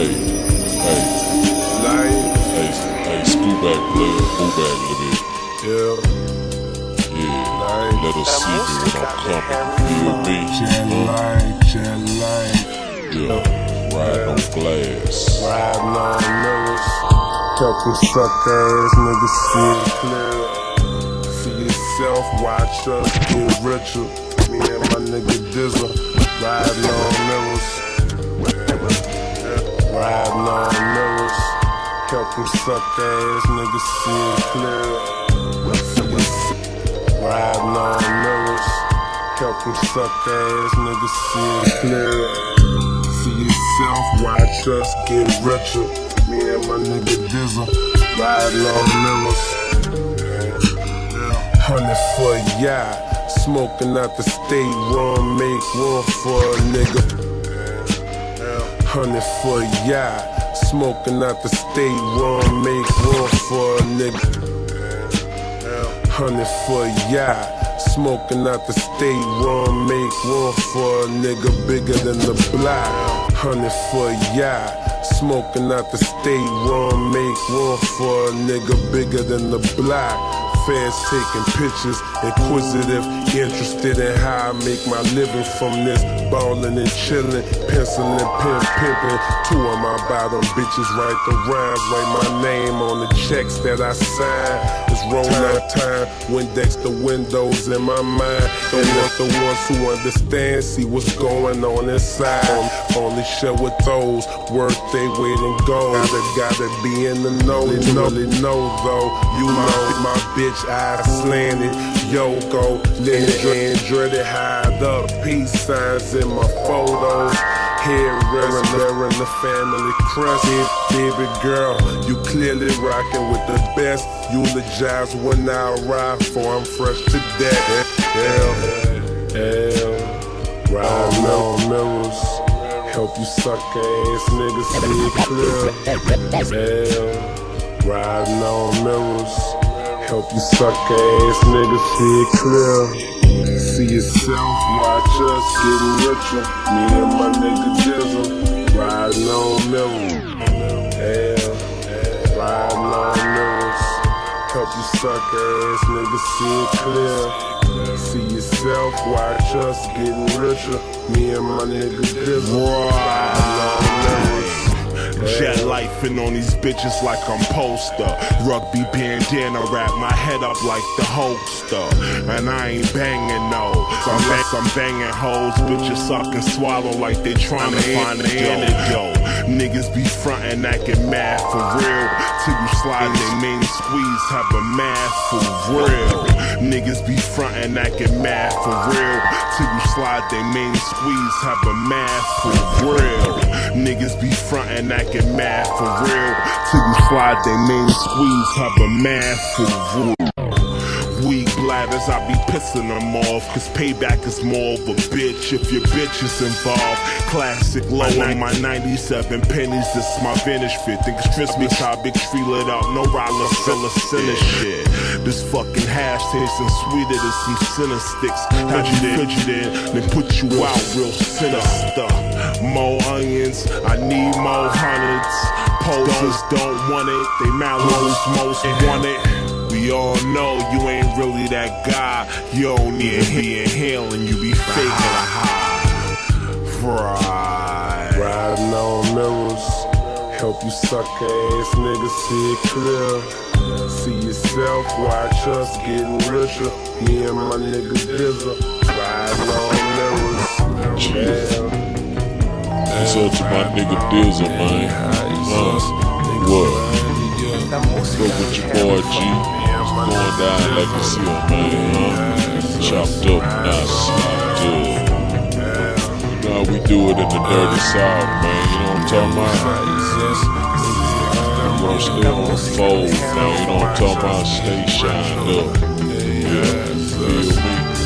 Hey, hey, Life, hey, hey, scoot back, player, move back a little bit. yeah, Yeah, Life. let us see me when I'm coming. Feel me? Jet Life, Jet Life. yeah, ride on glass. Riding on mirrors. Help them suck ass niggas see it clear. See yourself, watch us get richer. Me and my nigga Dizzle. Riding on Them suck ass niggas see it clear. Riding on mirrors. Help them suck ass niggas see it clear. See yourself, watch us get richer. Me and my nigga Dizzle, riding on mirrors. Hundred for a yacht, smoking out the state room, make room for a nigga. Hundred for a yacht, smoking out the state room, make room for a nigga. Hundred for a yacht, smoking out the state room, make room for a nigga bigger than the block. Hundred for a yacht, smoking out the state room, make room for a nigga bigger than the block. Fans taking pictures, inquisitive, interested in how I make my living from this. Ballin' and chillin', penciling, pen pimpin'. Two of my bottom bitches write the rhymes, write my name on the checks that I sign. It's roll out time, Windex the windows in my mind. Don't want the ones who understand, see what's going on inside. Only share with those worth they weight in gold. Gotta, gotta be in the know, they know, they know though. You know my bitch eyes slanted. Yoko, Linda, dreaded hide up. Peace signs in my photos. Hair rest, wearing the family crest. Baby girl, you clearly rocking with the best. Eulogize when I arrive, for I'm fresh to death. Hell, hell, riding on mirrors. Help you suck ass niggas see it clear. Hell, riding on mirrors. Help you suck ass niggas see it clear. See yourself, watch us getting richer. Me and my nigga Dizzle, riding on mirrors. Hell, riding on mirrors. Help you suck ass niggas see it clear. See yourself, watch us getting richer. Me and my nigga Dizzle, riding on mirrors. Jet lifing on these bitches like I'm poster. Rugby bandana wrap my head up like the holster. And I ain't banging no. Unless I'm banging hoes, bitches suck and swallow like they trying to find the antidote. Niggas be frontin' acting mad for real. Till you slide they main squeeze, have a mad for real. Niggas be frontin' acting mad for real. Till you slide they main squeeze, have a mad. Niggas be frontin' acting mad for real. Till you slide they main squeeze, have a mad for real. Weak bladders, I be pissing them off. Cause payback is more of a bitch if your bitch is involved. Classic low on my 97 pennies, this is my vintage fit. Think it's Christmas, how big tree lit up, no roller filler sinner shit. This fucking hash tasting sweeter than some sinner sticks. How'd you fidget in, then put you out real sinister. More onions, I need more hundreds. Posers don't want it, they mallows most want it. We all know you ain't really that guy. You don't need he inhaling, you be faking a high. Right. Riding on mirrors, help you suck ass niggas see it clear. See yourself, watch us getting richer. Me and my nigga Dizzle, riding on mirrors. Yeah. It's up to my nigga Dizzle, man. Uh, what? Go with your boy G. Going down like you see him, man. Huh? Chopped up, nice, chopped up. You know how we do it in the dirty south, man. You know what I'm talking about? You gonna on the fold, man. You know what I'm talking about? Stay shined up. Yeah, feel me?